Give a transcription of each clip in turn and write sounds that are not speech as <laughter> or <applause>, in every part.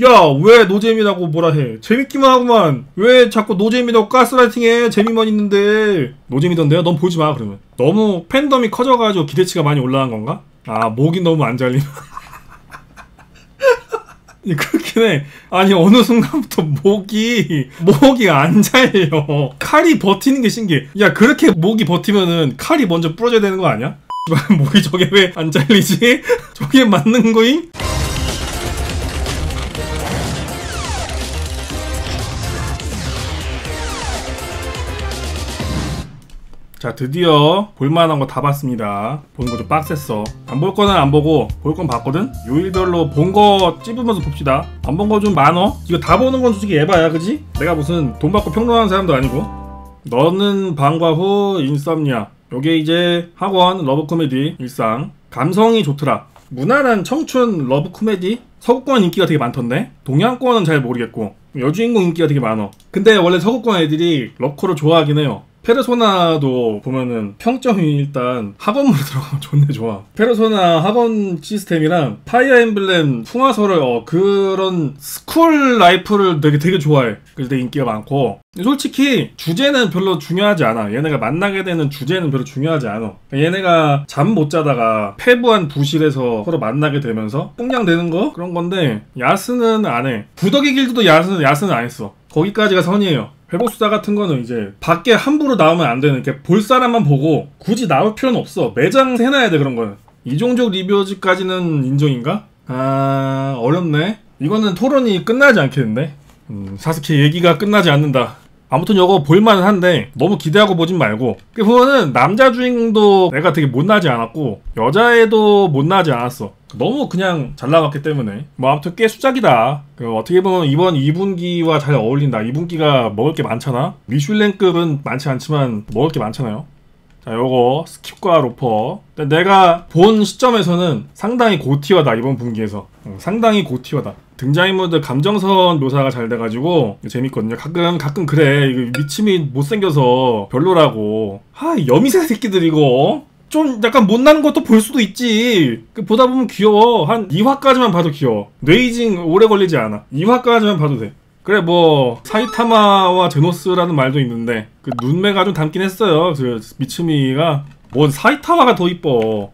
야, 왜 노잼이라고 뭐라 해? 재밌기만 하구만. 왜 자꾸 노잼이라고 가스라이팅해? 재미만 있는데. 노잼이던데요? 넌 보지 마, 그러면. 너무 팬덤이 커져가지고 기대치가 많이 올라간 건가? 아, 목이 너무 안 잘리나? <laughs> 예, 그렇긴 해. 아니, 어느 순간부터 목이, 목이 안 잘려. 칼이 버티는 게 신기해. 야, 그렇게 목이 버티면은 칼이 먼저 부러져야 되는 거 아니야? <laughs> 목이 저게 왜 안 잘리지? <laughs> 저게 맞는 거임? 자 드디어 볼만한 거 다 봤습니다. 보는 거 좀 빡셌어. 안 볼 거는 안 보고 볼 건 봤거든? 요일별로 본 거 찝으면서 봅시다. 안 본 거 좀 많어? 이거 다 보는 건 솔직히 에바야 그지? 내가 무슨 돈 받고 평론하는 사람도 아니고. 너는 방과 후 insomnia. 요게 이제 학원 love comedy 일상. 감성이 좋더라. 무난한 청춘 love comedy? 서구권 인기가 되게 많던데? 동양권은 잘 모르겠고. 여주인공 인기가 되게 많어. 근데 원래 서구권 애들이 러코를 좋아하긴 해요 페르소나도 보면은 평점이 일단 학원으로 <laughs> 들어가면 존나 좋아. 페르소나 학원 시스템이랑 파이어 엠블렘 풍화설월 어, 그런 school life를 되게 되게 좋아해. 그래서 되게 인기가 많고 솔직히 주제는 별로 중요하지 않아. 얘네가 만나게 되는 주제는 별로 중요하지 않아. 얘네가 잠 못 자다가 폐부한 부실에서 서로 만나게 되면서 꽁냥되는 거 그런 건데 야스는 안 해. 부덕의 길드도 야스는 야스는 안 했어. 거기까지가 선이에요. 회복수사 같은 거는 이제 밖에 함부로 나오면 안 되는 게볼 사람만 보고 굳이 나올 필요는 없어. 매장 해놔야 돼 그런 거는. 이종족 리뷰어즈까지는 인정인가? 아 어렵네. 이거는 토론이 끝나지 않겠는데? 음, 사스케 얘기가 끝나지 않는다. 아무튼 이거 볼만은 한데 너무 기대하고 보진 말고. 그 보면은 남자 주인공도 내가 되게 못나지 않았고 여자애도 못나지 않았어. 너무 그냥 잘 나갔기 때문에. 뭐 아무튼 꽤 수작이다. 그 어떻게 보면 이번 2분기와 잘 어울린다. 2분기가 먹을 게 많잖아. 미슐랭급은 많지 않지만 먹을 게 많잖아요 자 요거 스킵과 로퍼 내가 본 시점에서는 상당히 고tier다 이번 분기에서 어, 상당히 고tier다 등장인물들 감정선 묘사가 잘 돼가지고 재밌거든요. 가끔 가끔 그래 미츠미 못생겨서 별로라고. 아 여미새 새끼들 이거. 좀 약간 못나는 것도 볼 수도 있지. 그 보다 보면 귀여워. 한 2화까지만 봐도 귀여워. 뇌이징 오래 걸리지 않아. 2화까지만 봐도 돼. 그래 뭐 사이타마와 제노스라는 말도 있는데 그 눈매가 좀 닮긴 했어요. 그 미츠미가 뭔 사이타마가 더 이뻐.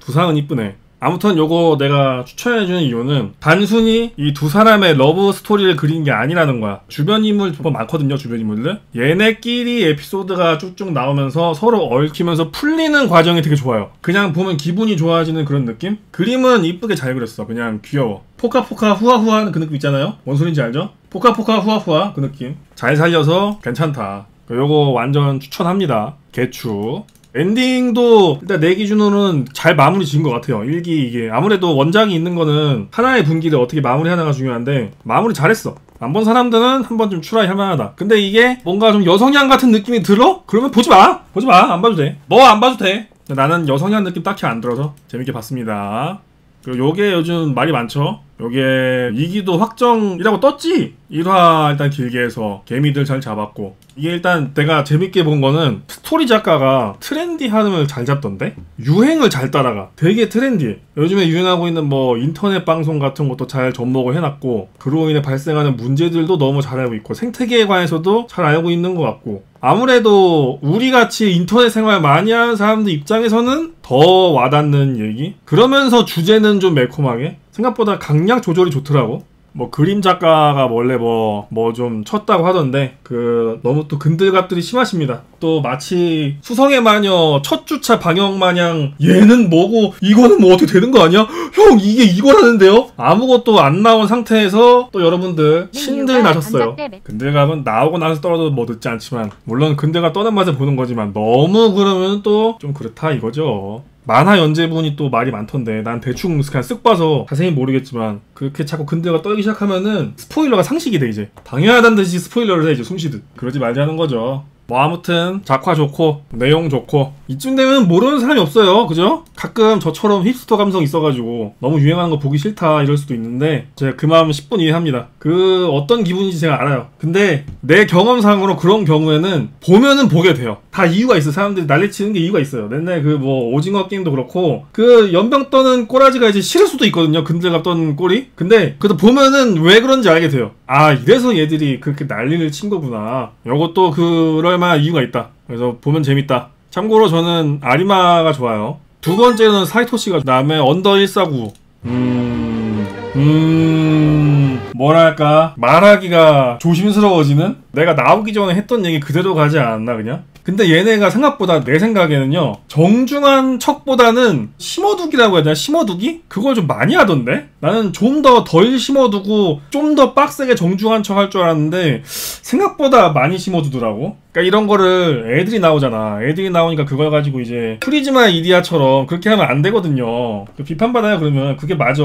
두상은 이쁘네. 아무튼 요거 내가 추천해주는 이유는 단순히 이 두 사람의 love story를 그린 게 아니라는 거야. 주변 인물 정말 많거든요, 주변 인물들. 얘네끼리 에피소드가 쭉쭉 나오면서 서로 얽히면서 풀리는 과정이 되게 좋아요. 그냥 보면 기분이 좋아지는 그런 느낌? 그림은 이쁘게 잘 그렸어. 그냥 귀여워. ぽかぽか ふわふわ 하는 그 느낌 있잖아요? 뭔 소린지 알죠? ぽかぽか ふわふわ 그 느낌. 잘 살려서 괜찮다. 요거 완전 추천합니다. 개추. 엔딩도 일단 내 기준으로는 잘 마무리 지은 것 같아요. 1기 이게 아무래도 원작이 있는 거는 하나의 분기를 어떻게 마무리하나가 중요한데 마무리 잘했어. 안 본 사람들은 한 번쯤 try 할 만하다. 근데 이게 뭔가 좀 여성향 같은 느낌이 들어? 그러면 보지 마. 보지 마. 안 봐도 돼. 너 안 봐도 돼. 나는 여성향 느낌 딱히 안 들어서 재밌게 봤습니다. 그리고 요게 요즘 말이 많죠. 요게 2기도 확정이라고 떴지? 1화 일단 길게 해서 개미들 잘 잡았고 이게 일단 내가 재밌게 본 거는 스토리 작가가 trendy함을 잘 잡던데? 유행을 잘 따라가 되게 트렌디해 요즘에 유행하고 있는 뭐 인터넷 방송 같은 것도 잘 접목을 해놨고 그로 인해 발생하는 문제들도 너무 잘 알고 있고 생태계에 관해서도 잘 알고 있는 것 같고 아무래도 우리같이 인터넷 생활 많이 하는 사람들 입장에서는 더 와닿는 얘기? 그러면서 주제는 좀 매콤하게? 생각보다 강약 조절이 좋더라고. 뭐 그림 작가가 원래 뭐 뭐 좀 쳤다고 하던데 그 너무 또 근들갑들이 심하십니다. 또 마치 수성의 마녀 첫 주차 방영 마냥 얘는 뭐고 이거는 뭐 어떻게 되는 거 아니야? 형 이게 이거라는데요? 아무것도 안 나온 상태에서 또 여러분들 신들 나셨어요. 근들갑은 나오고 나서 떨어도 뭐 늦지 않지만 물론 근들갑 떠는 맛에 보는 거지만 너무 그러면 또 좀 그렇다 이거죠. 만화 연재분이 또 말이 많던데 난 대충 그냥 쓱 봐서 자세히 모르겠지만 그렇게 자꾸 근대가 떨기 시작하면은 스포일러가 상식이 돼 이제. 당연하다는 듯이 스포일러를 해 이제 숨쉬듯 그러지 말자는 거죠 뭐 아무튼 작화 좋고 내용 좋고 이쯤 되면 모르는 사람이 없어요. 그죠? 가끔 저처럼 힙스터 감성 있어가지고 너무 유행하는 거 보기 싫다 이럴 수도 있는데 제가 그 마음 10분 이해합니다. 그 어떤 기분인지 제가 알아요. 근데 내 경험상으로 그런 경우에는 보면은 보게 돼요. 다 이유가 있어 사람들이 난리치는 게 이유가 있어요. 맨날 그 뭐 오징어 게임도 그렇고 그 연병 떠는 꼬라지가 이제 싫을 수도 있거든요. 근들갑 떠는 꼴이 근데 그래도 보면은 왜 그런지 알게 돼요. 아 이래서 얘들이 그렇게 난리를 친 거구나. 요것도 그럴 만한 이유가 있다. 그래서 보면 재밌다. 참고로 저는 아리마가 좋아요. 두 번째는 사이토시가 그다음에 언더 149 음... 음... 뭐랄까? 말하기가 조심스러워지는? 내가 나오기 전에 했던 얘기 그대로 가지 않았나 그냥? 근데 얘네가 생각보다 내 생각에는요 정중한 척보다는 심어두기라고 해야 되나? 심어두기? 그걸 좀 많이 하던데 나는 좀 더 덜 심어두고 좀 더 빡세게 정중한 척 할 줄 알았는데 생각보다 많이 심어두더라고. 그러니까 이런 거를 애들이 나오잖아. 애들이 나오니까 그걸 가지고 이제 프리즈마 이리야처럼 그렇게 하면 안 되거든요. 그 비판받아요 그러면. 그게 맞아.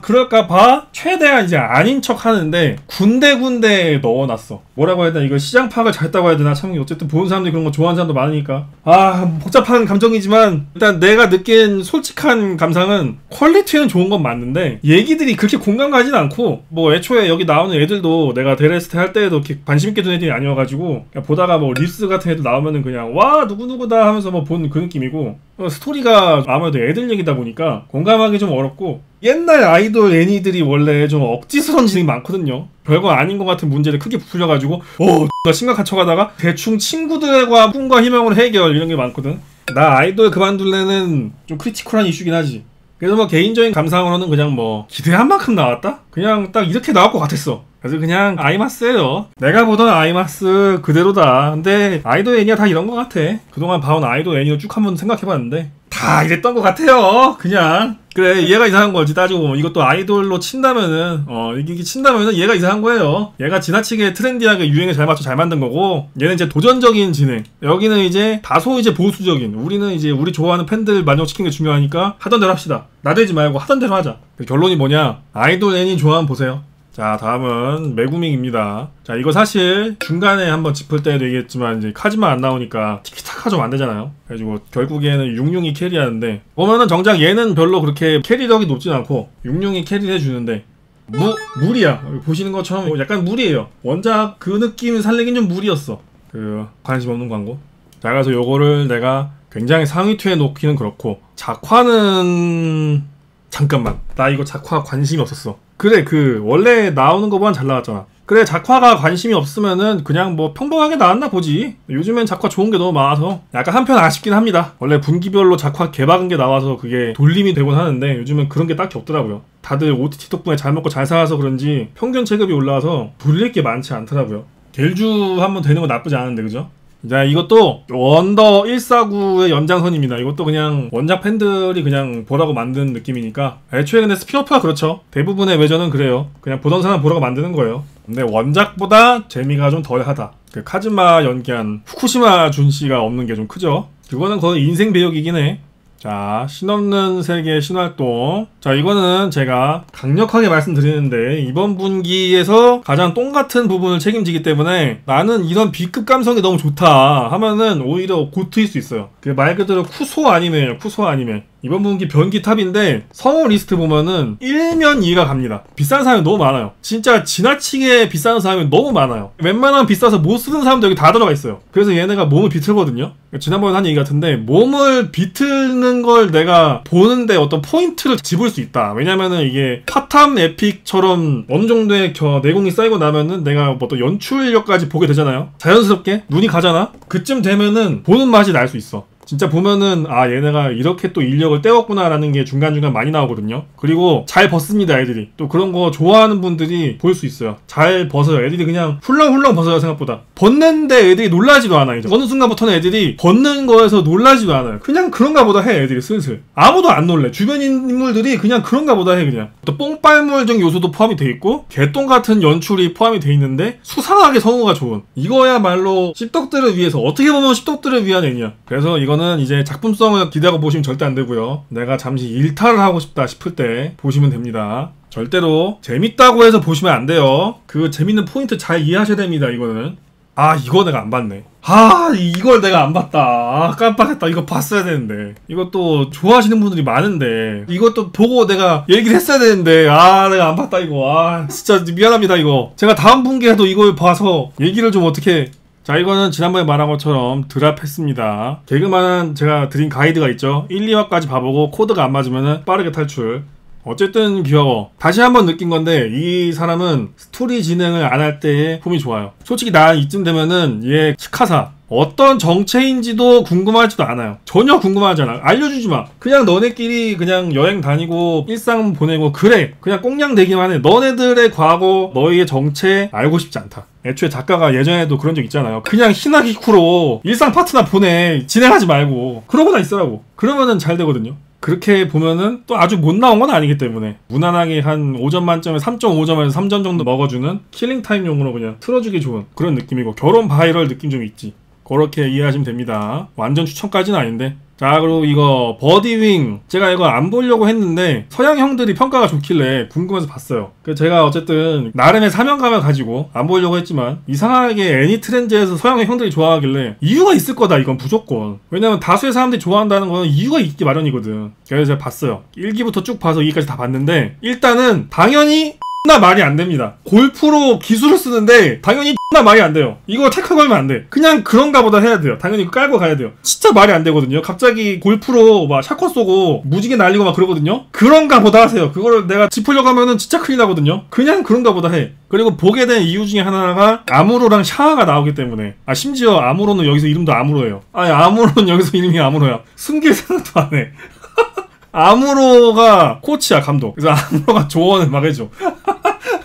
그럴까 봐 최대한 이제 아닌 척 하는데 군데군데 넣어놨어. 뭐라고 해야 되나? 이거 시장 파악을 잘했다고 해야 되나? 참 어쨌든 보는 사람들이 그런 거 좋아하는 사람도 많으니까. 아 복잡한 감정이지만 일단 내가 느낀 솔직한 감상은 quality는 좋은 건 맞는데 얘기들이 그렇게 공감 가진 않고 뭐 애초에 여기 나오는 애들도 내가 데레스테 할 때에도 이렇게 관심 있게 둔 애들이 아니어가지고 보다가 뭐 립스 같은 애들 나오면은 그냥 와 누구누구다 하면서 뭐 본 그 느낌이고 어, 스토리가 아무래도 애들 얘기다 보니까 공감하기 좀 어렵고 옛날 아이돌 애니들이 원래 좀 억지스러운 진행이 많거든요. 별거 아닌 것 같은 문제를 크게 부풀려가지고 어, 나 심각한 척하다가 대충 친구들과 꿈과 희망으로 해결 이런 게 많거든. 나 아이돌 그만둘래는 좀 critical한 이슈긴 하지. 그래서 뭐 개인적인 감상으로는 그냥 뭐 기대한 만큼 나왔다? 그냥 딱 이렇게 나올 것 같았어. 그래서 그냥 아이마스예요. 내가 보던 아이마스 그대로다. 근데 아이돌 애니가 다 이런 것 같아. 그동안 봐온 아이돌 애니를 쭉 한번 생각해봤는데 다 이랬던 것 같아요. 그냥 그래 얘가 이상한 거지 따지고 보면 이것도 아이돌로 친다면은 어 이게 친다면은 얘가 이상한 거예요. 얘가 지나치게 trendy하게 유행에 잘 맞춰 잘 만든 거고 얘는 이제 도전적인 진행. 여기는 이제 다소 이제 보수적인. 우리는 이제 우리 좋아하는 팬들 만족시키는 게 중요하니까 하던 대로 합시다. 나대지 말고 하던 대로 하자. 결론이 뭐냐? 아이돌 애니 좋아하면 보세요. 자 다음은 메구밍입니다. 자 이거 사실 중간에 한번 짚을 때도 얘기했지만 이제 카지만 안 나오니까 티키타카 좀 안 되잖아요. 그래가지고 결국에는 육룡이 캐리하는데 보면은 정작 얘는 별로 그렇게 캐리력이 높진 않고 육룡이 캐리를 해주는데 무, 물이야. 보시는 것처럼 약간 물이에요. 원작 그 느낌 살리긴 좀 물이었어. 그 관심 없는 광고. 자 그래서 요거를 내가 굉장히 상위투에 놓기는 그렇고 작화는 잠깐만. 나 이거 작화 관심이 없었어 그래 그 원래 나오는 거보단 잘 나왔잖아. 그래 작화가 관심이 없으면은 그냥 뭐 평범하게 나왔나 보지. 요즘엔 작화 좋은 게 너무 많아서 약간 한편 아쉽긴 합니다. 원래 분기별로 작화 개박은 게 나와서 그게 돌림이 되곤 하는데 요즘은 그런 게 딱히 없더라고요. 다들 OTT 덕분에 잘 먹고 잘 살아서 그런지 평균 체급이 올라와서 돌릴 게 많지 않더라고요. 겔주 한번 되는 거 나쁘지 않은데 그죠? 자 이것도 Under 149의 연장선입니다. 이것도 그냥 원작 팬들이 그냥 보라고 만든 느낌이니까. 애초에 근데 spin-off가 그렇죠. 대부분의 외전은 그래요. 그냥 보던 사람 보라고 만드는 거예요. 근데 원작보다 재미가 좀 덜하다. 그 카즈마 연기한 후쿠시마 준씨가 없는 게 좀 크죠. 그거는 거의 인생 배역이긴 해 자, 신없는 세계 신활동. 자, 이거는 제가 강력하게 말씀드리는데, 이번 분기에서 가장 똥 같은 부분을 책임지기 때문에 나는 이런 B급 감성이 너무 좋다 하면은 오히려 GOAT일 수 있어요. 그 말 그대로 쿠소 아니메예요, 쿠소 아니메. 이번 분기 변기 탑인데 성우 리스트 보면은 1면 이해가 갑니다. 비싼 사람이 너무 많아요. 진짜 지나치게 비싼 사람이 너무 많아요. 웬만하면 비싸서 못 쓰는 사람도 여기 다 들어가 있어요. 그래서 얘네가 몸을 비틀거든요. 지난번에 한 얘기 같은데 몸을 비틀는 걸 내가 보는데 어떤 포인트를 집을 수 있다. 왜냐면은 이게 파탐 에픽처럼 어느 정도의 내공이 쌓이고 나면은 내가 뭐또 연출력까지 보게 되잖아요. 자연스럽게 눈이 가잖아. 그쯤 되면은 보는 맛이 날 수 있어. 진짜 보면은 아 얘네가 이렇게 또 인력을 떼었구나라는 게 중간중간 많이 나오거든요. 그리고 잘 벗습니다 애들이. 또 그런 거 좋아하는 분들이 볼 수 있어요. 잘 벗어요. 애들이 그냥 훌렁훌렁 벗어요 생각보다. 벗는데 애들이 놀라지도 않아요 이제. 어느 순간부터는 애들이 벗는 거에서 놀라지도 않아요. 그냥 그런가 보다 해 애들이 슬슬. 아무도 안 놀래. 주변 인물들이 그냥 그런가 보다 해 그냥. 또 뽕빨물적 요소도 포함이 돼 있고 개똥 같은 연출이 포함이 돼 있는데 수상하게 성우가 좋은. 이거야말로 씹덕들을 위해서 어떻게 보면 씹덕들을 위한 애니야. 그래서 이거 이거는 이제 작품성을 기대하고 보시면 절대 안 되고요. 내가 잠시 일탈을 하고 싶다 싶을 때 보시면 됩니다. 절대로 재밌다고 해서 보시면 안 돼요. 그 재밌는 포인트 잘 이해하셔야 됩니다. 이거는. 아 이거 내가 안 봤네 아 이걸 내가 안 봤다 아 깜빡했다 이거 봤어야 되는데 이것도 좋아하시는 분들이 많은데 이것도 보고 내가 얘기를 했어야 되는데 아 내가 안 봤다 이거 아 진짜 미안합니다 이거 제가 다음 분기에도 이걸 봐서 얘기를 좀 어떻게 자 이거는 지난번에 말한 것처럼 drop했습니다 개그만화는 제가 드린 가이드가 있죠 1, 2화까지 봐보고 코드가 안 맞으면 빠르게 탈출 어쨌든 귀여워. 다시 한번 느낀 건데 이 사람은 스토리 진행을 안 할 때의 폼이 좋아요. 솔직히 나 이쯤 되면은 얘 츠카사 어떤 정체인지도 궁금하지도 않아요. 전혀 궁금하지 않아. 알려주지 마. 그냥 너네끼리 그냥 여행 다니고 일상 보내고 그래. 그냥 꽁냥대기만 해. 너네들의 과거, 너희의 정체 알고 싶지 않다. 애초에 작가가 예전에도 그런 적 있잖아요. 그냥 히나기쿠로 일상 파트나 보내. 진행하지 말고. 그러고나 있으라고. 그러면은 잘 되거든요. 그렇게 보면은 또 아주 못 나온 건 아니기 때문에 무난하게 한 5점 만점에 3.5점에서 3점 정도 먹어주는 killing time용으로 그냥 틀어주기 좋은 그런 느낌이고 결혼 바이럴 느낌 좀 있지 그렇게 이해하시면 됩니다. 완전 추천까지는 아닌데. 자 그리고 이거 버디윙. 제가 이거 안 보려고 했는데 서양 형들이 평가가 좋길래 궁금해서 봤어요. 그 제가 어쨌든 나름의 사명감을 가지고 안 보려고 했지만 이상하게 애니 트렌즈에서 서양 형들이 좋아하길래 이유가 있을 거다 이건 무조건. 왜냐면 다수의 사람들이 좋아한다는 건 이유가 있기 마련이거든. 그래서 제가 봤어요. 1기부터 쭉 봐서 2기까지 다 봤는데 일단은 당연히 나 말이 안 됩니다. 골프로 기술을 쓰는데 당연히 나 말이 안 돼요. 이거 태클 걸면 안 돼. 그냥 그런가 보다 해야 돼요. 당연히 깔고 가야 돼요. 진짜 말이 안 되거든요. 갑자기 골프로 막 샤커 쏘고 무지개 날리고 막 그러거든요. 그런가 보다 하세요. 그거를 내가 짚으려고 하면은 진짜 큰일 나거든요. 그냥 그런가 보다 해. 그리고 보게 된 이유 중에 하나가 아무로랑 샤아가 나오기 때문에 아 심지어 아무로는 여기서 이름도 아무로예요. 아니 아무로는 <laughs> 여기서 이름이 아무로야. 숨길 생각도 안 해. <laughs> 아무로가 코치야 감독. 그래서 아무로가 조언을 막 해줘. <laughs>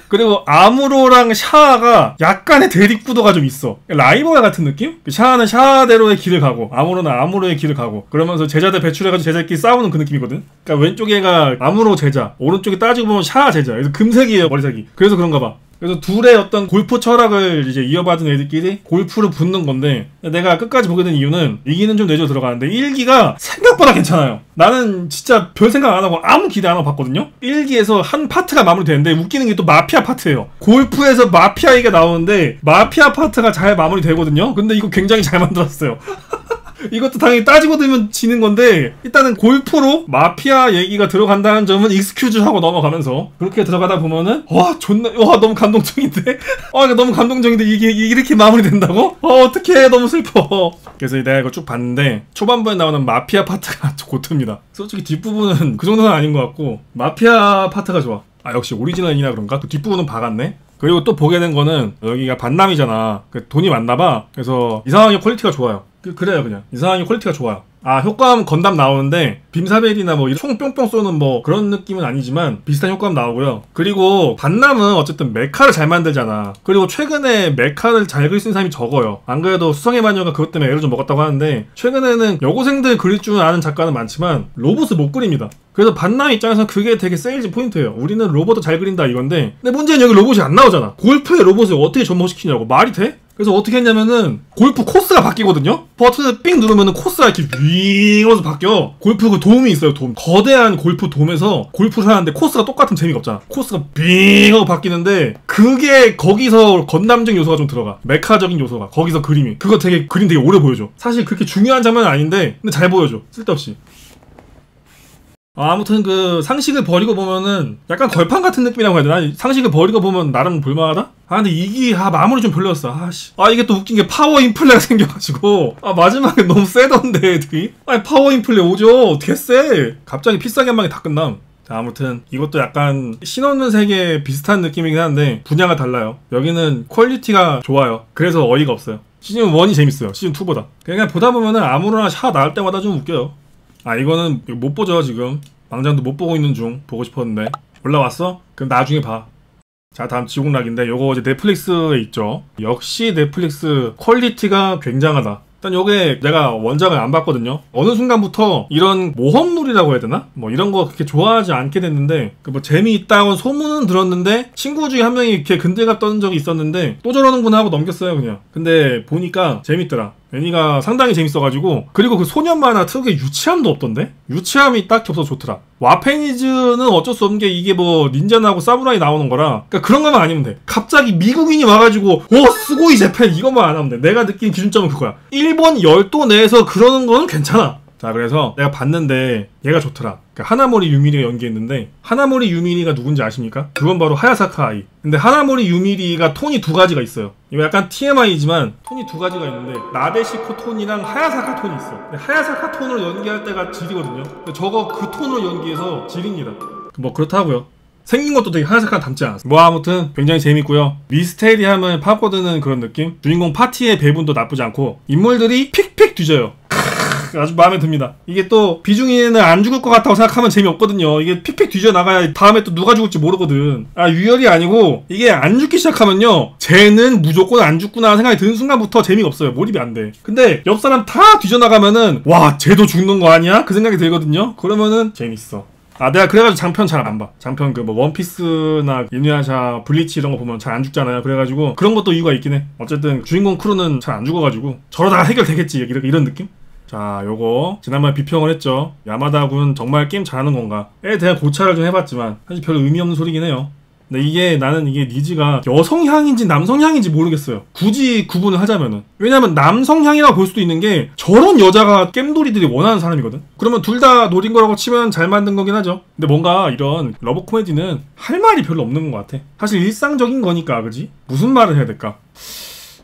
그리고 아무로랑 샤아가 약간의 대립구도가 좀 있어. 라이벌 같은 느낌? 샤아는 샤아대로의 길을 가고 아무로는 아무로의 길을 가고 그러면서 제자들 배출해가지고 제자끼리 싸우는 그 느낌이거든. 그러니까 왼쪽에가 아무로 제자, 오른쪽에 따지고 보면 샤아 제자. 그래서 금색이에요 머리색이. 그래서 그런가 봐. 그래서 둘의 어떤 골프 철학을 이제 이어받은 애들끼리 골프를 붙는 건데 내가 끝까지 보게 된 이유는 이기는 좀 내줘 들어가는데 1기가 생각보다 괜찮아요. 나는 진짜 별 생각 안 하고 아무 기대 안 하고 봤거든요. 1기에서 한 파트가 마무리되는데 웃기는 게 또 마피아 파트예요. 골프에서 마피아 얘기가 나오는데 마피아 파트가 잘 마무리되거든요. 근데 이거 굉장히 잘 만들었어요. <laughs> 이것도 당연히 따지고 들면 지는 건데 일단은 골프로 마피아 얘기가 들어간다는 점은 excuse 하고 넘어가면서 그렇게 들어가다 보면은 와 존나 와 너무 감동적인데? <laughs> 아 너무 감동적인데 이게 이렇게 마무리된다고? 어 어떡해 너무 슬퍼. 그래서 내가 이거 쭉 봤는데 초반부에 나오는 마피아 파트가 <laughs> GOAT입니다. 솔직히 뒷부분은 그 정도는 아닌 것 같고 마피아 파트가 좋아. 아 역시 오리지널이나 그런가? 그 뒷부분은 박았네. 그리고 또 보게 된 거는 여기가 반남이잖아. 그 돈이 많나봐. 그래서 이상하게 quality가 좋아요 그, 그래요 그냥. 이상하게 quality가 좋아요. 아 효과음 건담 나오는데 빔사벨이나 뭐 총 뿅뿅 쏘는 뭐 그런 느낌은 아니지만 비슷한 효과음 나오고요. 그리고 반남은 어쨌든 mecha를 잘 만들잖아. 그리고 최근에 mecha를 잘 그릴 수 있는 사람이 적어요. 안 그래도 수성의 마녀가 그것 때문에 애를 좀 먹었다고 하는데 최근에는 여고생들 그릴 줄 아는 작가는 많지만 로봇을 못 그립니다. 그래서 반남 입장에서는 그게 되게 sales point예요. 우리는 로봇도 잘 그린다 이건데 근데 문제는 여기 로봇이 안 나오잖아. 골프에 로봇을 어떻게 접목시키냐고. 말이 돼? 그래서 어떻게 했냐면은 골프 코스가 바뀌거든요. 버튼을 삥 누르면은 코스가 이렇게 윙 하면서 바뀌어. 골프 그 돔이 있어요. 돔. 거대한 골프 돔에서 골프를 하는데 코스가 똑같으면 재미가 없잖아. 코스가 빙 하고 바뀌는데 그게 거기서 건담적 요소가 좀 들어가. mecha적인 요소가 거기서 그림이. 그거 되게 그림 되게 오래 보여줘. 사실 그렇게 중요한 장면은 아닌데 근데 잘 보여줘. 쓸데없이. 아무튼 그 상식을 버리고 보면은 약간 걸판 같은 느낌이라고 해야 되나? 상식을 버리고 보면 나름 볼만하다? 아 근데 이게 아 마무리 좀 별로였어. 아씨. 아 이게 또 웃긴 게 파워 인플레가 <laughs> 생겨가지고. 아 마지막에 너무 세던데 애들이. 아니 파워 인플레 오죠? 어떻게 쎄 갑자기 필살기 한 방에 다 끝남. 자, 아무튼 이것도 약간 신 없는 세계 비슷한 느낌이긴 한데 분야가 달라요. 여기는 퀄리티가 좋아요. 그래서 어이가 없어요. 시즌 1이 재밌어요. 시즌 2보다. 그냥 보다 보면은 아무나 샤 나올 때마다 좀 웃겨요 아 이거는 못 보죠 지금 망장도 못 보고 있는 중 보고 싶었는데 올라왔어? 그럼 나중에 봐. 자 다음 지옥락인데 요거 이제 넷플릭스에 있죠. 역시 넷플릭스 퀄리티가 굉장하다. 일단 요게 내가 원작을 안 봤거든요. 어느 순간부터 이런 모험물이라고 해야 되나? 뭐 이런 거 그렇게 좋아하지 않게 됐는데 그 뭐 재미있다고 소문은 들었는데 친구 중에 한 명이 이렇게 근들갑 떠는 적이 있었는데 또 저러는구나 하고 넘겼어요 그냥. 근데 보니까 재밌더라. 애니가 상당히 재밌어가지고 그리고 그 소년 만화 특유의 유치함도 없던데? 유치함이 딱히 없어서 좋더라. Wapanese는 어쩔 수 없는 게 이게 뭐 닌자 나고 사무라이 나오는 거라 그러니까 그런 것만 아니면 돼. 갑자기 미국인이 와가지고 오 すごい Japan! 이것만 안 하면 돼. 내가 느낀 기준점은 그거야. 일본 열도 내에서 그러는 거는 괜찮아. 자 그래서 내가 봤는데 얘가 좋더라 하나모리 유미리가 연기했는데 하나모리 유미리가 누군지 아십니까? 그건 바로 하야사카 아이 근데 하나모리 유미리가 톤이 두 가지가 있어요 이거 약간 TMI지만 톤이 두 가지가 있는데 나데시코 톤이랑 하야사카 톤이 있어 하야사카 톤으로 연기할 때가 질이거든요 저거 그 톤으로 연기해서 질입니다 뭐 그렇다고요 생긴 것도 되게 하야사카 닮지 않았어. 뭐 아무튼 굉장히 재밌고요. 미스테리함을 파고드는 그런 느낌. 주인공 파티의 배분도 나쁘지 않고 인물들이 픽픽 뒤져요. 아주 마음에 듭니다. 이게 또 비중 있는 안 죽을 것 같다고 생각하면 재미없거든요. 이게 픽픽 뒤져 나가야 다음에 또 누가 죽을지 모르거든. 아 유열이 아니고 이게 안 죽기 시작하면요. 쟤는 무조건 안 죽구나 생각이 드는 순간부터 재미가 없어요. 몰입이 안 돼. 근데 옆 사람 다 뒤져 나가면은 와 쟤도 죽는 거 아니야? 그 생각이 들거든요. 그러면은 재밌어. 아 내가 그래가지고 장편 잘 안 봐. 장편 그 뭐 원피스나 이누야샤 블리치 이런 거 보면 잘 안 죽잖아요. 그래가지고 그런 것도 이유가 있긴 해. 어쨌든 주인공 크루는 잘 안 죽어가지고 저러다가 해결되겠지 이런, 이런 느낌? 자, 요거 지난번에 비평을 했죠. 야마다군 정말 게임 잘하는 건가?에 대한 고찰을 좀 해봤지만 사실 별 의미 없는 소리긴 해요. 근데 이게 나는 이게 니즈가 여성향인지 남성향인지 모르겠어요. 굳이 구분을 하자면은. 왜냐면 남성향이라고 볼 수도 있는 게 저런 여자가 겜돌이들이 원하는 사람이거든. 그러면 둘 다 노린 거라고 치면 잘 만든 거긴 하죠. 근데 뭔가 이런 러브 코미디는 할 말이 별로 없는 것 같아. 사실 일상적인 거니까, 그지? 무슨 말을 해야 될까?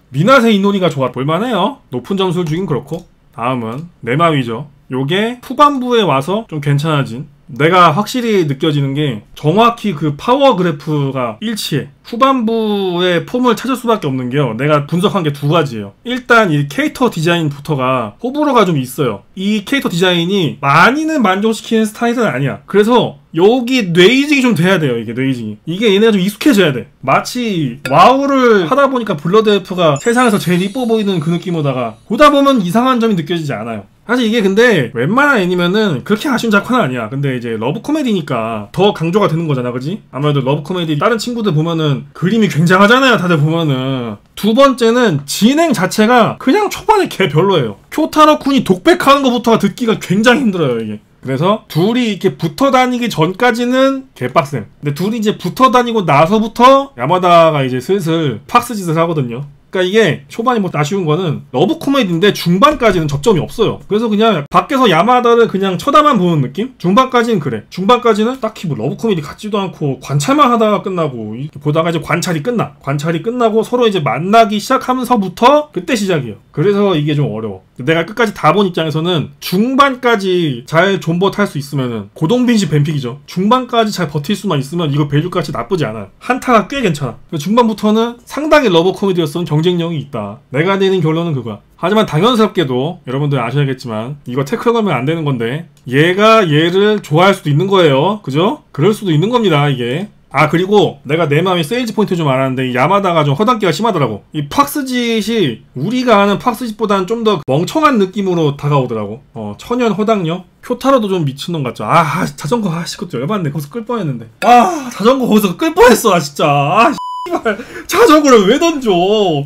미나세 이노리가 좋아 볼만해요. 높은 점수를 주긴 그렇고. 다음은 내마위죠. 요게 후반부에 와서 좀 괜찮아진 내가 확실히 느껴지는 게 정확히 그 파워 그래프가 일치해. 후반부의 폼을 찾을 수밖에 없는 게요. 내가 분석한 게 두 가지예요. 일단 이 캐릭터 디자인부터가 호불호가 좀 있어요. 이 캐릭터 디자인이 많이는 만족시키는 스타일은 아니야. 그래서 여기 뇌이징이 좀 돼야 돼요. 이게 뇌이징이. 이게 얘네가 좀 익숙해져야 돼. 마치 와우를 하다 보니까 블러드 엘프가 세상에서 제일 이뻐 보이는 그 느낌으로다가 보다 보면 이상한 점이 느껴지지 않아요. 사실 이게 근데 웬만한 애니면은 그렇게 아쉬운 작화는 아니야. 근데 이제 러브 코미디니까 더 강조가 되는 거잖아, 그지? 아무래도 러브 코미디 다른 친구들 보면은 그림이 굉장하잖아요, 다들 보면은. 두 번째는 진행 자체가 그냥 초반에 개 별로예요. 쿄타로 くん이 독백하는 것부터가 듣기가 굉장히 힘들어요, 이게. 그래서 둘이 이렇게 붙어 다니기 전까지는 개빡셈. 근데 둘이 이제 붙어 다니고 나서부터 야마다가 이제 슬슬 fox 짓을 하거든요. 그러니까 이게 초반이 뭐 아쉬운 거는 러브 코미디인데 중반까지는 접점이 없어요. 그래서 그냥 밖에서 야마다를 그냥 쳐다만 보는 느낌? 중반까지는 그래. 중반까지는 딱히 뭐 러브 코미디 같지도 않고 관찰만 하다가 끝나고 보다가 이제 관찰이 끝나. 관찰이 끝나고 서로 이제 만나기 시작하면서부터 그때 시작이에요. 그래서 이게 좀 어려워. 내가 끝까지 다 본 입장에서는 중반까지 잘 존버 탈 수 있으면은 고동빈 씨 ban pick이죠. 중반까지 잘 버틸 수만 있으면 이거 value까지 나쁘지 않아요. 한타가 꽤 괜찮아. 중반부터는 상당히 러브 코미디였던 경쟁력이 있다. 내가 내는 결론은 그거야. 하지만 당연스럽게도 여러분들 아셔야겠지만 이거 태클 걸면 안 되는 건데 얘가 얘를 좋아할 수도 있는 거예요. 그죠? 그럴 수도 있는 겁니다. 이게. 아 그리고 내가 내 마음에 sales point 좀 알았는데 이 야마다가 좀 허당기가 심하더라고. 이 fox짓이 우리가 아는 fox짓보다는 좀 더 멍청한 느낌으로 다가오더라고. 어 천연 허당력 쿄타로도 좀 미친놈 같죠. 아 자전거 아씨 그것도 열받네. 거기서 끌 뻔했는데. 아 자전거 거기서 끌 뻔했어 아 진짜. 아 자전거를 왜 던져?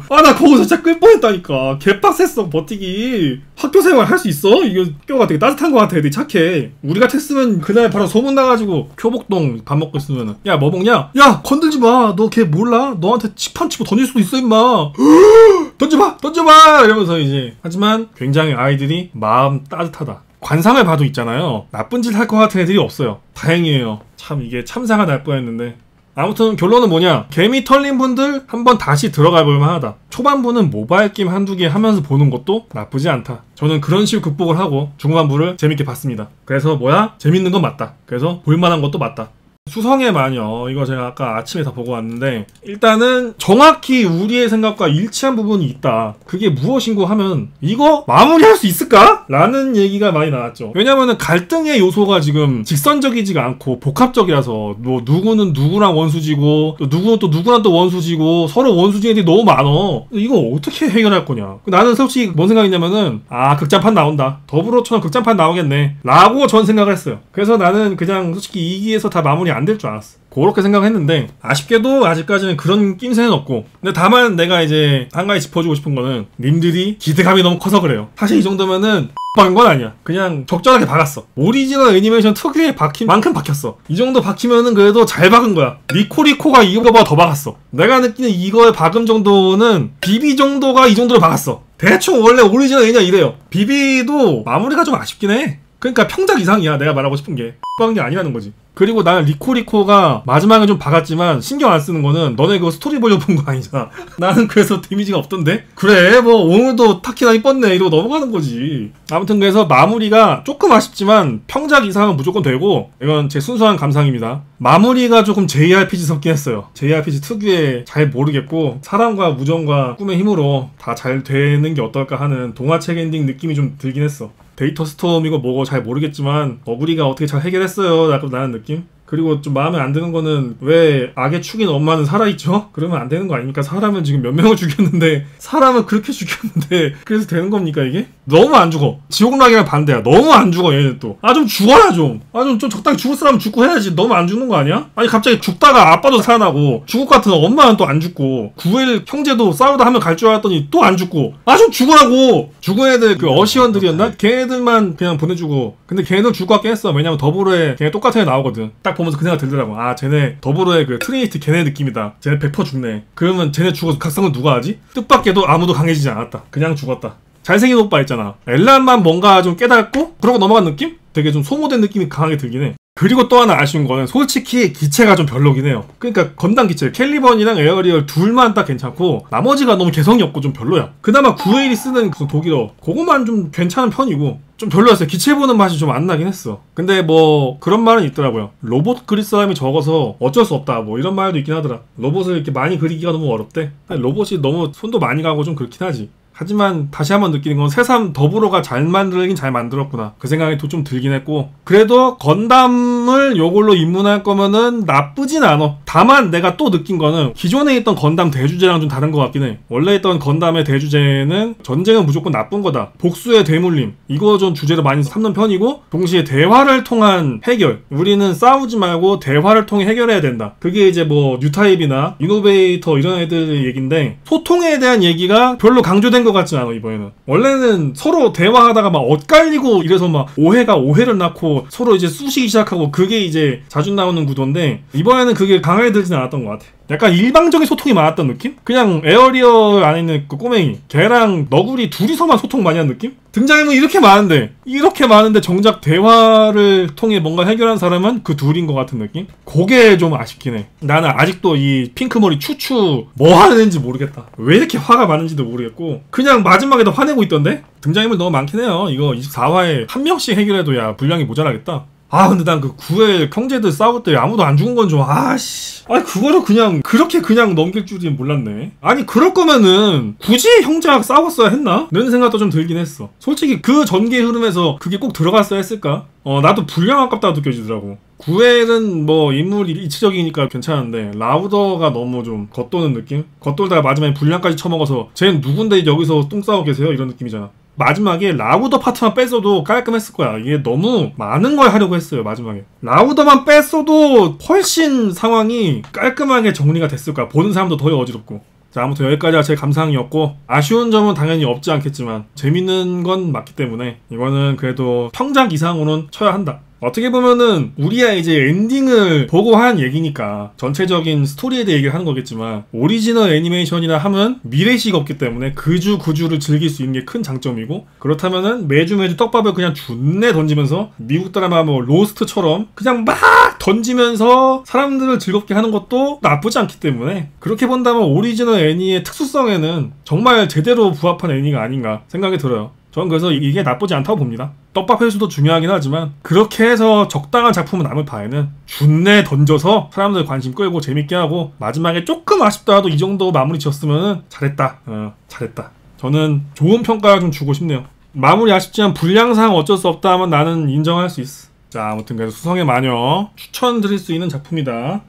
아 나 거기서 진짜 끌 뻔했다니까. 개빡셌어 버티기. 학교 생활 할 수 있어? 이거 학교가 되게 따뜻한 것 같아 되게 착해. 우리 같았으면 그날 바로 소문 나가지고 교복동 밥 먹고 있으면은 야뭐 먹냐? 야 건들지 마 너 걔 몰라? 너한테 치판 치고 던질 수도 있어 임마. <gasps> 던져봐 던져봐! 이러면서 이제. 하지만 굉장히 아이들이 마음 따뜻하다. 관상을 봐도 있잖아요. 나쁜 짓 할 것 같은 애들이 없어요. 다행이에요. 참 이게 참사가 날 뻔했는데 아무튼 결론은 뭐냐? 개미 털린 분들 한번 다시 들어가 볼만하다. 초반부는 모바일 게임 한두 개 하면서 보는 것도 나쁘지 않다. 저는 그런 식으로 극복을 하고 중반부를 재밌게 봤습니다. 그래서 뭐야? 재밌는 건 맞다. 그래서 볼만한 것도 맞다 수성의 마녀 이거 제가 아까 아침에 다 보고 왔는데 일단은 정확히 우리의 생각과 일치한 부분이 있다. 그게 무엇인고 하면 이거 마무리할 수 있을까? 라는 얘기가 많이 나왔죠. 왜냐면은 갈등의 요소가 지금 직선적이지가 않고 복합적이라서 뭐 누구는 누구랑 원수지고 또 누구는 또 누구랑 또 원수지고 서로 원수지 애들이 너무 많어. 이거 어떻게 해결할 거냐? 나는 솔직히 뭔 생각이냐면은 아 극장판 나온다. 더불어처럼 극장판 나오겠네. 라고 전 생각을 했어요. 그래서 나는 그냥 솔직히 2기에서 다 마무리 안 될 줄 알았어. 그렇게 생각했는데 아쉽게도 아직까지는 그런 낌새는 없고 근데 다만 내가 이제 한 가지 짚어주고 싶은 거는 님들이 기대감이 너무 커서 그래요 사실 이 정도면은 박은 건 아니야. 그냥 적절하게 박았어. 오리지널 애니메이션 특유의 박힌 만큼 박혔어. 이 정도 박히면은 그래도 잘 박은 거야. 리코리코가 이거보다 더 박았어. 내가 느끼는 이거의 박음 정도는 비비 정도가 이 정도로 박았어. 대충 원래 오리지널 애니가 이래요. 비비도 마무리가 좀 아쉽긴 해. 그러니까 평작 이상이야. 내가 말하고 싶은 게. 박은 게 아니라는 거지. 그리고 나는 리코리코가 마지막에 좀 박았지만 신경 안 쓰는 거는 너네 그거 스토리 보려 본 거 아니잖아. <laughs> 나는 그래서 데미지가 없던데? 그래, 뭐 오늘도 타키나 이뻤네 이러고 넘어가는 거지. 아무튼 그래서 마무리가 조금 아쉽지만 평작 이상은 무조건 되고 이건 제 순수한 감상입니다. 마무리가 조금 JRPG 섞긴 했어요. JRPG 특유의 잘 모르겠고 사랑과 우정과 꿈의 힘으로 다 잘 되는 게 어떨까 하는 동화책 엔딩 느낌이 좀 들긴 했어. data storm이고 뭐고 잘 모르겠지만 어구리가 어떻게 잘 해결했어요. 약간 나는 느낌? 그리고 좀 마음에 안 드는 거는 왜 악의 축인 엄마는 살아있죠? <laughs> 그러면 안 되는 거 아닙니까? 사람은 지금 몇 명을 죽였는데 <laughs> 사람은 그렇게 죽였는데 <laughs> 그래서 되는 겁니까 이게? 너무 안 죽어. 지옥락이랑 반대야. 너무 안 죽어 얘는 또. 아 좀 죽어라 좀. 아 좀 좀 적당히 죽을 사람 죽고 해야지. 너무 안 죽는 거 아니야? 아니 갑자기 죽다가 아빠도 살아나고 죽을 것 같은 엄마는 또 안 죽고 구엘 형제도 싸우다 하면 갈 줄 알았더니 또 안 죽고 아 좀 죽으라고. 죽은 애들 그 어시언들이었나? 걔네들만 그냥 보내주고 근데 걔네들 죽을 것 같긴 했어. 왜냐면 더블오에 걔네 똑같은 애 나오거든. 딱 보면서 그 생각 들더라고. 아 쟤네 더블오의 그 트리니티 걔네 느낌이다. 쟤네 100% 죽네. 그러면 쟤네 죽어서 각성은 누가 하지? 뜻밖에도 아무도 강해지지 않았다. 그냥 죽었다. 잘생긴 오빠 있잖아. 엘란만 뭔가 좀 깨닫고 그러고 넘어간 느낌? 되게 좀 소모된 느낌이 강하게 들긴 해. 그리고 또 하나 아쉬운 거는 솔직히 기체가 좀 별로긴 해요. 그러니까 건담 기체 캘리번이랑 에어리얼 둘만 딱 괜찮고 나머지가 너무 개성이 없고 좀 별로야. 그나마 구엘이 쓰는 그 독일어 그거만 좀 괜찮은 편이고 좀 별로였어요. 기체 보는 맛이 좀 안 나긴 했어. 근데 뭐 그런 말은 있더라고요. 로봇 그릴 사람이 적어서 어쩔 수 없다. 뭐 이런 말도 있긴 하더라. 로봇을 이렇게 많이 그리기가 너무 어렵대. 로봇이 너무 손도 많이 가고 좀 그렇긴 하지. 하지만 다시 한번 느끼는 건 새삼 더불어가 잘 만들긴 잘 만들었구나. 그 생각이 또 좀 들긴 했고. 그래도 건담을 요걸로 입문할 거면은 나쁘진 않아. 다만 내가 또 느낀 거는 기존에 있던 건담 대주제랑 좀 다른 것 같긴 해. 원래 있던 건담의 대주제는 전쟁은 무조건 나쁜 거다. 복수의 대물림. 이거 좀 주제로 많이 삼는 편이고 동시에 대화를 통한 해결. 우리는 싸우지 말고 대화를 통해 해결해야 된다. 그게 이제 뭐 뉴타입이나 이노베이터 이런 애들 얘기인데 소통에 대한 얘기가 별로 강조된 것 같지 않아 이번에는. 원래는 서로 대화하다가 막 엇갈리고 이래서 막 오해가 오해를 낳고 서로 이제 쑤시기 시작하고 그게 이제 자주 나오는 구도인데 이번에는 그게 강하게 들진 않았던 것 같아 약간 일방적인 소통이 많았던 느낌? 그냥 에어리어 안에 있는 그 꼬맹이 걔랑 너구리 둘이서만 소통 많이 한 느낌? 등장인물 이렇게 많은데 이렇게 많은데 정작 대화를 통해 뭔가 해결한 사람은 그 둘인 것 같은 느낌? 그게 좀 아쉽긴 해 나는 아직도 이 핑크머리 추추 뭐 하는지 모르겠다 왜 이렇게 화가 많은지도 모르겠고 그냥 마지막에도 화내고 있던데? 등장인물 너무 많긴 해요 이거 24화에 한 명씩 해결해도 야 분량이 모자라겠다 아 근데 난 그 구엘 형제들 싸울 때 아무도 안 죽은 건 좀 아씨 아니 그거를 그냥 그렇게 그냥 넘길 줄이 몰랐네 아니 그럴 거면은 굳이 형제가 싸웠어야 했나? 이런 생각도 좀 들긴 했어 솔직히 그 전개 흐름에서 그게 꼭 들어갔어야 했을까? 어 나도 분량 아깝다고 느껴지더라고 구엘은 뭐 인물이 입체적이니까 괜찮은데 라우더가 너무 좀 겉도는 느낌? 겉돌다가 마지막에 분량까지 쳐먹어서 쟤는 누군데 여기서 똥 싸고 계세요? 이런 느낌이잖아 마지막에 라우더 파트만 뺐어도 깔끔했을 거야. 이게 너무 많은 걸 하려고 했어요, 마지막에. 라우더만 뺐어도 훨씬 상황이 깔끔하게 정리가 됐을 거야. 보는 사람도 더 어지럽고. 자, 아무튼 여기까지가 제 감상이었고, 아쉬운 점은 당연히 없지 않겠지만, 재밌는 건 맞기 때문에, 이거는 그래도 평작 이상으로는 쳐야 한다. 어떻게 보면은 우리야 이제 엔딩을 보고 한 얘기니까 전체적인 스토리에 대해 얘기를 하는 거겠지만 오리지널 애니메이션이라 하면 미래시 없기 때문에 그주 그주를 즐길 수 있는 게 큰 장점이고 그렇다면은 매주 매주 떡밥을 그냥 준내 던지면서 미국 드라마 뭐 로스트처럼 그냥 막 던지면서 사람들을 즐겁게 하는 것도 나쁘지 않기 때문에 그렇게 본다면 오리지널 애니의 특수성에는 정말 제대로 부합한 애니가 아닌가 생각이 들어요. 저는 그래서 이게 나쁘지 않다고 봅니다. 떡밥 회수도 중요하긴 하지만 그렇게 해서 적당한 작품을 남을 바에는 준내 던져서 사람들 관심 끌고 재밌게 하고 마지막에 조금 아쉽더라도 이 정도 마무리 지었으면 잘했다. 어, 잘했다. 저는 좋은 평가를 좀 주고 싶네요. 마무리 아쉽지만 분량상 어쩔 수 없다 하면 나는 인정할 수 있어. 자 아무튼 그래서 수성의 마녀 추천드릴 수 있는 작품이다. 아,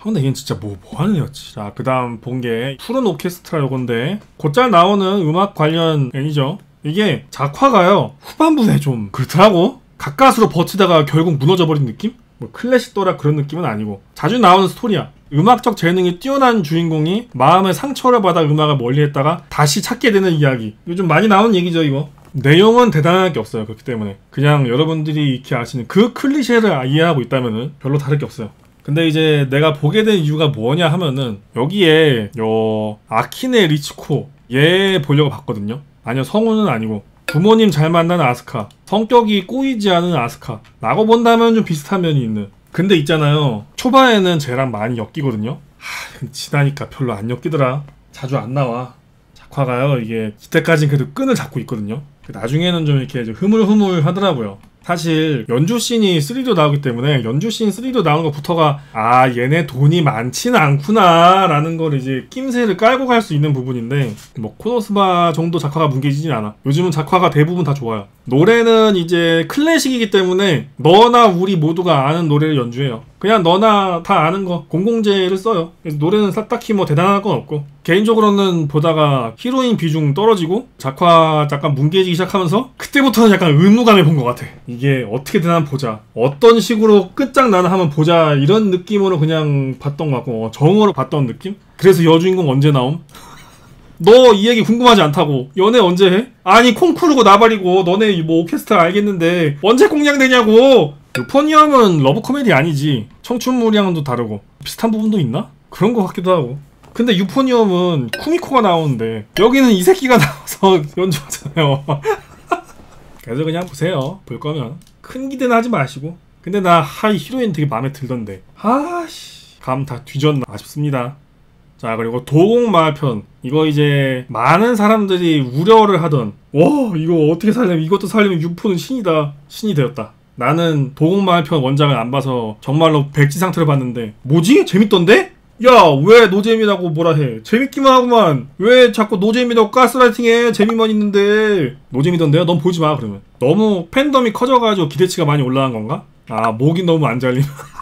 근데 이건 진짜 뭐, 뭐 하는 애였지. 자, 그 다음 본 게 푸른 오케스트라 요건데, 곧잘 나오는 음악 관련 애니죠. 이게 작화가요 후반부에 좀 그렇더라고 가까스로 버티다가 결국 무너져버린 느낌? 뭐 클래식도라 그런 느낌은 아니고 자주 나오는 스토리야. 음악적 재능이 뛰어난 주인공이 마음의 상처를 받아 음악을 멀리했다가 다시 찾게 되는 이야기. 요즘 많이 나오는 얘기죠 이거. 내용은 대단할 게 없어요. 그렇기 때문에 그냥 여러분들이 이렇게 아시는 그 클리셰를 이해하고 있다면은 별로 다를 게 없어요. 근데 이제 내가 보게 된 이유가 뭐냐 하면은 여기에 요 아키네 리치코 얘 보려고 봤거든요. 아니요 성우는 아니고 부모님 잘 만나는 아스카. 성격이 꼬이지 않은 아스카. 라고 본다면 좀 비슷한 면이 있는. 근데 있잖아요. 초반에는 쟤랑 많이 엮이거든요. 하 지나니까 별로 안 엮이더라. 자주 안 나와. 작화가요. 이게 이때까지는 그래도 끈을 잡고 있거든요. 나중에는 좀 이렇게 흐물흐물 하더라고요 사실 연주씬이 3도 나오기 때문에 연주씬 3도 나오는 것부터가 아 얘네 돈이 많지는 않구나 라는 걸 이제 낌새를 깔고 갈 수 있는 부분인데 뭐 코노스바 정도 작화가 뭉개지진 않아. 요즘은 작화가 대부분 다 좋아요. 노래는 이제 클래식이기 때문에 너나 우리 모두가 아는 노래를 연주해요 그냥 너나 다 아는 거 공공재를 써요. 그래서 노래는 딱히 뭐 대단한 건 없고. 개인적으로는 보다가 히로인 비중 떨어지고 작화 약간 뭉개지기 시작하면서 그때부터는 약간 의무감에 본 것 같아. 이게 어떻게 되나 보자. 어떤 식으로 끝장나나 하면 보자 이런 느낌으로 그냥 봤던 것 같고 어, 정으로 봤던 느낌? 그래서 여주인공 언제 나옴? 너희 얘기 궁금하지 않다고. 연애 언제 해? 아니 콩쿠르고 나발이고 너네 뭐 오케스트라 알겠는데 언제 공략되냐고 유포니엄은 러브 코미디 아니지. 청춘물이랑도 다르고. 비슷한 부분도 있나? 그런 것 같기도 하고. 근데 유포니엄은 쿠미코가 나오는데 여기는 이 새끼가 <laughs> 나와서 연주하잖아요. <laughs> 그래서 그냥 보세요. 볼 거면. 큰 기대는 하지 마시고. 근데 나 하이 히로인 되게 마음에 들던데. 아씨. 감 다 뒤졌나? 아쉽습니다. 자 그리고 도공마을편. 이거 이제 많은 사람들이 우려를 하던. 와 이거 어떻게 살려면 이것도 살려면 유포는 신이다. 신이 되었다 나는 도공마을 편 원작을 안 봐서 정말로 백지 상태를 봤는데 뭐지? 재밌던데? 야 왜 노잼이라고 뭐라 해? 재밌기만 하구만. 왜 자꾸 노잼이라고 가스라이팅해? 재미만 있는데. 노잼이던데요? 넌 보지 마 그러면. 너무 팬덤이 커져가지고 기대치가 많이 올라간 건가? 아 목이 너무 안 잘림 <laughs>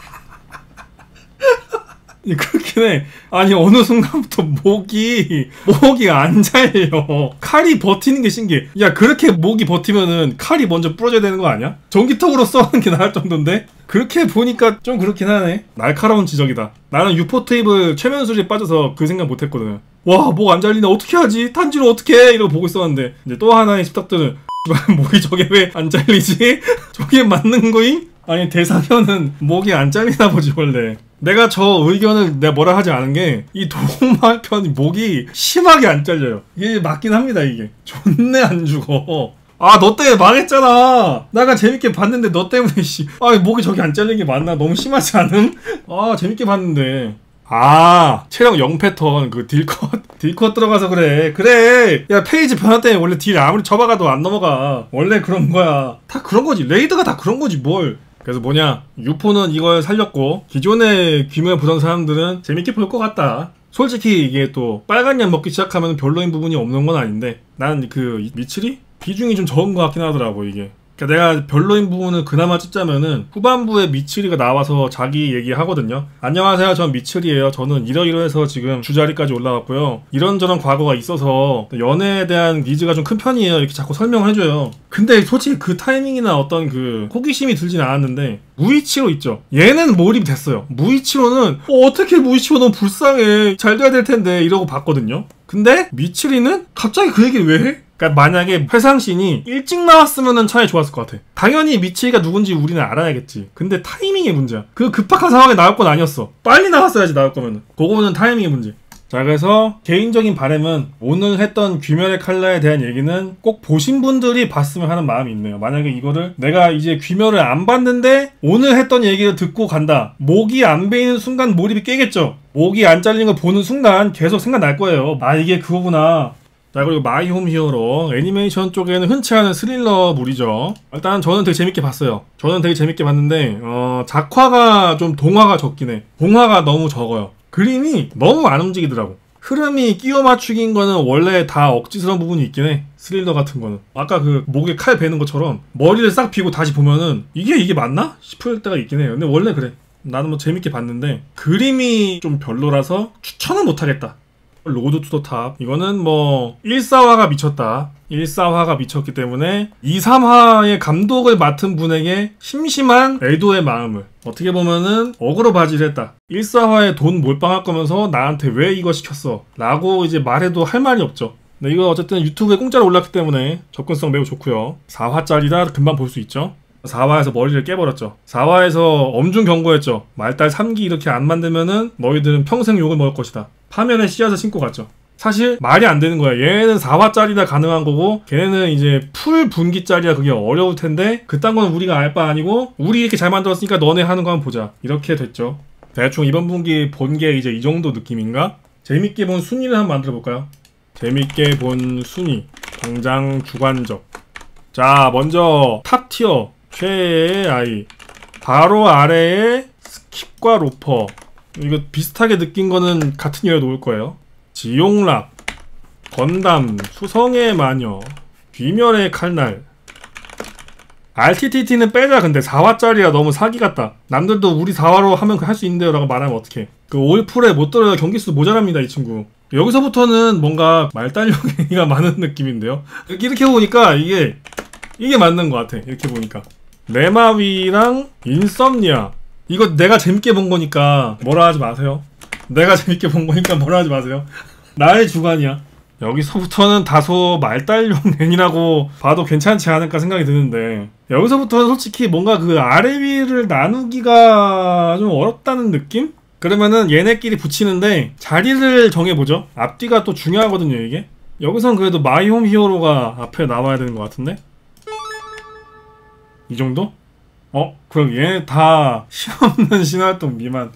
그렇긴 해. 아니 어느 순간부터 목이 목이 안 잘려. 칼이 버티는 게 신기해. 야 그렇게 목이 버티면은 칼이 먼저 부러져야 되는 거 아니야? 전기톱으로 써는 게 나을 정도인데 그렇게 보니까 좀 그렇긴 하네. 날카로운 지적이다. 나는 유포 테이블 최면술에 빠져서 그 생각 못 했거든. 와 목 안 잘리네 어떻게 하지? 탄지를 어떻게 해? 이러고 보고 있었는데 이제 또 하나의 십탁들은 <laughs> 목이 저게 왜 안 잘리지? <laughs> 저게 맞는 거임? 아니 대상현은 목이 안 잘리나 보지 원래 내가 저 의견을 내가 뭐라 하지 않은 게 이 도마 <laughs> 편이 목이 심하게 안 잘려요. 이게 맞긴 합니다 이게. 존내 안 죽어. 아 너 때문에 망했잖아. 나가 재밌게 봤는데 너 때문에 씨 아 목이 저기 안 잘린 게 맞나? 너무 심하지 않음? 아 재밌게 봤는데. 아 체력 0패턴. 그 딜cut <laughs> 딜cut 들어가서 그래. 그래. 야 phase 변화 때문에 원래 딜 아무리 접어가도 안 넘어가. 원래 그런 거야. 다 그런 거지. raid가 다 그런 거지 뭘 그래서 뭐냐 유포는 이걸 살렸고 기존의 귀멸 보던 사람들은 재밌게 볼 것 같다. 솔직히 이게 또 빨간 약 먹기 시작하면 별로인 부분이 없는 건 아닌데 나는 그 미칠이? 비중이 좀 적은 것 같긴 하더라고 이게 그러니까 내가 별로인 부분을 그나마 찝자면은 후반부에 미츠리가 나와서 자기 얘기하거든요. 안녕하세요. 전 미츠리예요. 저는 이러이러해서 지금 주자리까지 올라왔고요. 이런저런 과거가 있어서 연애에 대한 니즈가 좀 큰 편이에요. 이렇게 자꾸 설명을 해줘요. 근데 솔직히 그 타이밍이나 어떤 그 호기심이 들진 않았는데 무이치로 있죠. 얘는 몰입이 됐어요. 무이치로는 어, 떻게 무이치로 는 불쌍해. 잘 돼야 될 텐데 이러고 봤거든요. 근데 미츠리는 갑자기 그 얘기를 왜 해? 그러니까 만약에 회상씬이 일찍 나왔으면 차라리 좋았을 것 같아. 당연히 미치가 누군지 우리는 알아야겠지. 근데 타이밍의 문제야. 그 급박한 상황에 나올 건 아니었어. 빨리 나왔어야지 나올 거면. 그거는 타이밍의 문제. 자 그래서 개인적인 바램은 오늘 했던 귀멸의 칼라에 대한 얘기는 꼭 보신 분들이 봤으면 하는 마음이 있네요. 만약에 이거를 내가 이제 귀멸을 안 봤는데 오늘 했던 얘기를 듣고 간다. 목이 안 베이는 순간 몰입이 깨겠죠. 목이 안 잘린 거 보는 순간 계속 생각날 거예요. 아 이게 그거구나. 자 그리고 마이홈 히어로. 애니메이션 쪽에는 흔치 않은 스릴러물이죠. 일단 저는 되게 재밌게 봤어요. 저는 되게 재밌게 봤는데 어, 작화가 좀 동화가 적긴 해. 동화가 너무 적어요. 그림이 너무 안 움직이더라고. 흐름이 끼워 맞추기인 거는 원래 다 억지스러운 부분이 있긴 해. 스릴러 같은 거는. 아까 그 목에 칼 베는 것처럼 머리를 싹 비고 다시 보면은 이게 이게 맞나? 싶을 때가 있긴 해요 근데 원래 그래. 나는 뭐 재밌게 봤는데 그림이 좀 별로라서 추천은 못하겠다 Road to the Top. 이거는 뭐 1, 4화가 미쳤다. 1, 4화가 미쳤기 때문에 2, 3화의 감독을 맡은 분에게 심심한 애도의 마음을 어떻게 보면은 어그로 바지를 했다. 1, 4화에 돈 몰빵할 거면서 나한테 왜 이거 시켰어? 라고 이제 말해도 할 말이 없죠. 네, 이거 어쨌든 유튜브에 공짜로 올랐기 때문에 접근성 매우 좋고요. 4화짜리라 금방 볼 수 있죠. 4화에서 머리를 깨버렸죠. 4화에서 엄중 경고했죠. 말딸 3기 이렇게 안 만들면은 너희들은 평생 욕을 먹을 것이다. 파멸의 씨앗을 심고 갔죠. 사실 말이 안 되는 거야. 얘는 4화짜리다 가능한 거고 걔네는 이제 풀 분기짜리야 그게 어려울 텐데 그딴 건 우리가 알 바 아니고 우리 이렇게 잘 만들었으니까 너네 하는 거 한번 보자. 이렇게 됐죠. 대충 이번 분기 본 게 이제 이 정도 느낌인가? 재밌게 본 순위를 한번 만들어 볼까요? 재밌게 본 순위 당장 주관적 자 먼저 top tier 최애의 아이 바로 아래에 스킵과 로퍼 이거 비슷하게 느낀 거는 같은 이유에 놓을 거예요. 지용락 건담 수성의 마녀 귀멸의 칼날. RTTT는 빼자 근데 4화짜리가 너무 사기 같다. 남들도 우리 4화로 하면 할 수 있는데요 라고 말하면 어떡해. 그 올풀에 못 들어야 경기수 모자랍니다 이 친구. 여기서부터는 뭔가 말달력이가 <laughs> 많은 느낌인데요. 이렇게 보니까 이게 이게 맞는 것 같아. 이렇게 보니까. 레마위랑 인썸니아 이거 내가 재밌게 본 거니까 뭐라 하지 마세요. 내가 <laughs> 재밌게 본 거니까 뭐라 하지 마세요. 나의 주관이야. 여기서부터는 다소 말달용 <laughs> 낸이라고 봐도 괜찮지 않을까 생각이 드는데 여기서부터는 솔직히 뭔가 그 아래 위를 나누기가 좀 어렵다는 느낌? 그러면은 얘네끼리 붙이는데 자리를 정해보죠. 앞뒤가 또 중요하거든요 이게. 여기선 그래도 마이홈 히어로가 앞에 나와야 되는 것 같은데? 이 정도? 어? 그럼 얘다 신없는 신활동 미만.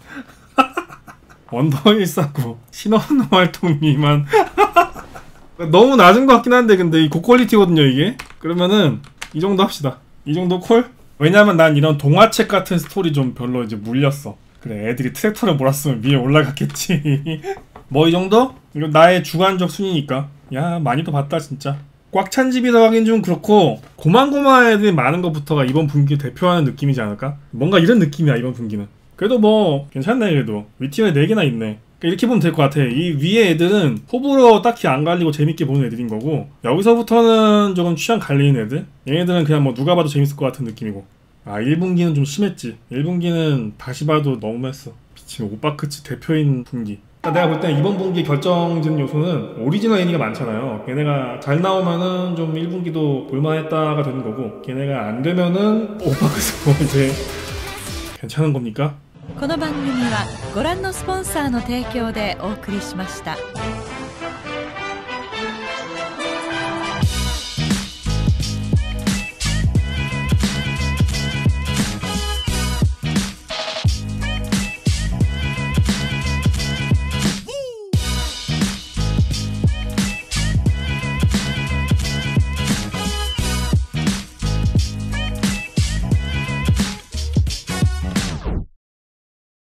원더 일사구 신없는 활동 미만. <laughs> 너무 낮은 것 같긴 한데 근데 이 고quality거든요 이게. 그러면은 이 정도 합시다. 이 정도 콜? 왜냐면 난 이런 동화책 같은 스토리 좀 별로 이제 물렸어. 그래 애들이 트랙터를 몰았으면 위에 올라갔겠지. <laughs> 뭐 이 정도? 이거 나의 주관적 순위니까. 야 많이도 봤다 진짜 꽉 찬 집이라고 하긴 좀 그렇고 고만고만 애들이 많은 것부터가 이번 분기 대표하는 느낌이지 않을까? 뭔가 이런 느낌이야 이번 분기는. 그래도 뭐 괜찮네 그래도. 위 tier에 4개나 있네. 그러니까 이렇게 보면 될 것 같아. 이 위에 애들은 호불호 딱히 안 갈리고 재밌게 보는 애들인 거고 여기서부터는 조금 취향 갈리는 애들? 얘네들은 그냥 뭐 누가 봐도 재밌을 것 같은 느낌이고. 아 1분기는 좀 심했지. 1분기는 다시 봐도 너무했어. 지금 오빠크치 대표인 분기 그러니까 내가 볼 때 이번 분기 결정짓는 요소는 오리지널 애니가 많잖아요. 걔네가 잘 나오면은 좀 1분기도 볼만했다가 되는 거고 걔네가 안 되면은 오빠그서 이제 괜찮은 겁니까? この番組はご覧のスポンサーの提供でお送りしました。